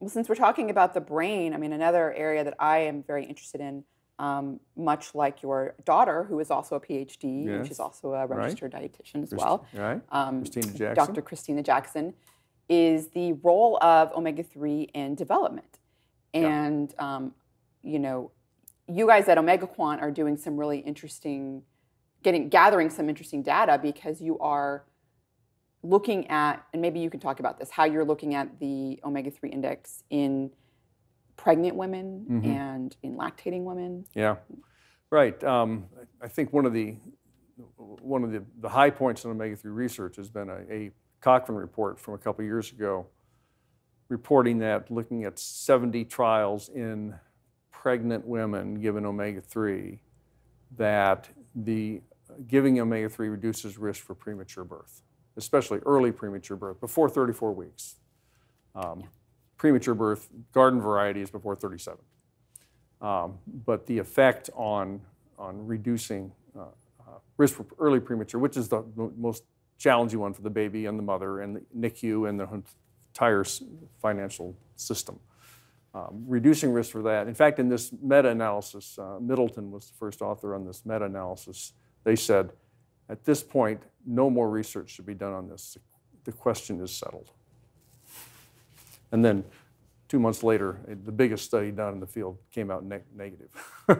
Well, since we're talking about the brain, I mean, another area that I am very interested in, um, much like your daughter, who is also a PhD, and she's also a registered dietitian as Christi- well, right? um, Kristina Jackson. Dr. Kristina Jackson, is the role of omega 3 in development. And, um, you know, you guys at Omega Quant are doing some really interesting, getting gathering some interesting data because you are looking at, and maybe you can talk about this, how you're looking at the omega 3 index in pregnant women Mm-hmm. and in lactating women. Yeah, right. Um, I think one of the one of the, the high points in omega three research has been a, a Cochrane report from a couple years ago, reporting that looking at 70 trials in pregnant women given omega three, that the giving omega three reduces risk for premature birth, especially early premature birth before 34 weeks. Um, Premature birth, garden variety is before 37. Um, but the effect on, on reducing uh, uh, risk for early premature, which is the mo- most challenging one for the baby and the mother and the NICU and the entire s- financial system. Um, reducing risk for that. In fact, in this meta-analysis, uh, Middleton was the first author on this meta-analysis. They said, at this point, no more research should be done on this. The question is settled. And then two months later, the biggest study done in the field came out neg- negative.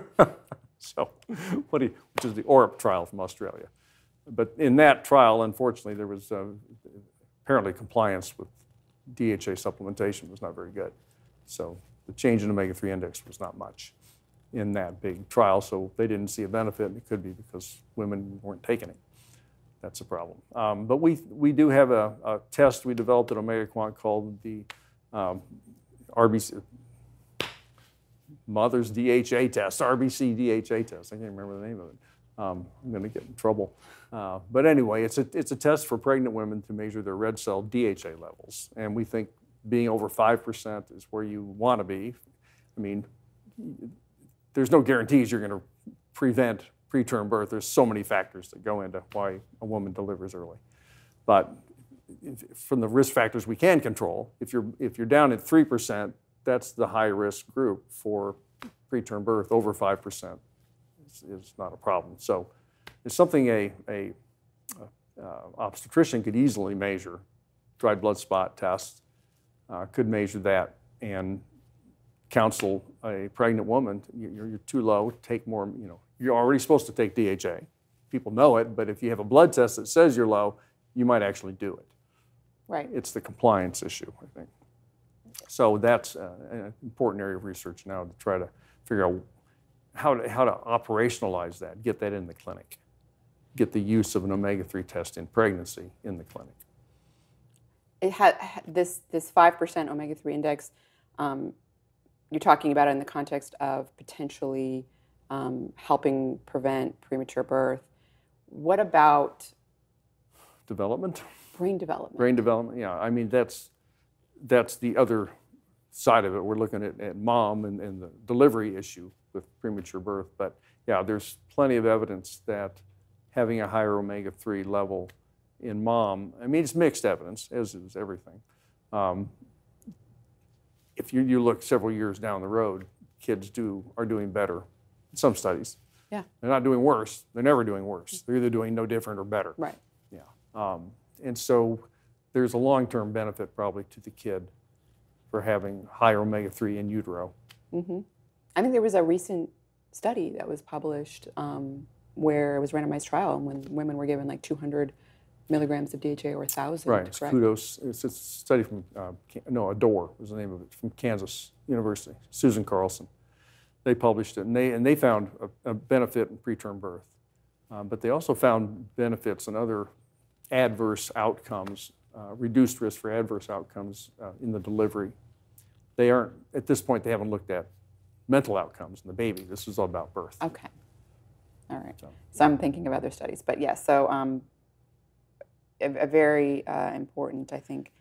so, what you, which is the ORIP trial from Australia. But in that trial, unfortunately, there was uh, apparently compliance with DHA supplementation was not very good. So the change in omega 3 index was not much in that big trial. So they didn't see a benefit, and it could be because women weren't taking it. That's a problem. Um, but we, we do have a, a test we developed at Omega Quant called the um, RBC, Mother's DHA test, RBC DHA test. I can't remember the name of it. Um, I'm going to get in trouble. Uh, but anyway, it's a, it's a test for pregnant women to measure their red cell DHA levels. And we think being over 5% is where you want to be. I mean, there's no guarantees you're going to prevent preterm birth. There's so many factors that go into why a woman delivers early. But from the risk factors we can control, if you're, if you're down at 3%, that's the high risk group for preterm birth. Over 5% is, is not a problem. So it's something a, a uh, obstetrician could easily measure. Dried blood spot test uh, could measure that and counsel a pregnant woman, you- you're, you're too low, take more, you know, you're already supposed to take DHA. People know it, but if you have a blood test that says you're low, you might actually do it. Right. It's the compliance issue, I think. So that's uh, an important area of research now to try to figure out how to, how to operationalize that, get that in the clinic, get the use of an omega 3 test in pregnancy in the clinic. it had ha- this this five percent omega three index. Um, you're talking about it in the context of potentially um, helping prevent premature birth. What about Development? brain development? Brain development, yeah. I mean, that's, that's the other side of it. We're looking at, at mom and, and the delivery issue with premature birth. But yeah, there's plenty of evidence that having a higher omega 3 level in mom, I mean, it's mixed evidence, as is everything. Um, if you, you look several years down the road, kids do are doing better in some studies. Yeah. They're not doing worse. They're never doing worse. They're either doing no different or better. Right. Yeah. Um, and so there's a long-term benefit probably to the kid for having higher omega-3 in utero. I think there was a recent study that was published um, where it was randomized trial, and when women were given like 200 milligrams of DHA or 1,000. Right. It's kudos. It's a study from, uh, no, Adore was the name of it, from Kansas University, Susan Carlson. They published it, and they, and they found a, a benefit in preterm birth. Um, but they also found benefits and other adverse outcomes, uh, reduced risk for adverse outcomes uh, in the delivery. They aren't, at this point, they haven't looked at mental outcomes in the baby. This is all about birth. Okay. All right. So I'm thinking of other studies, but yes. so um, a, very uh, important, I think,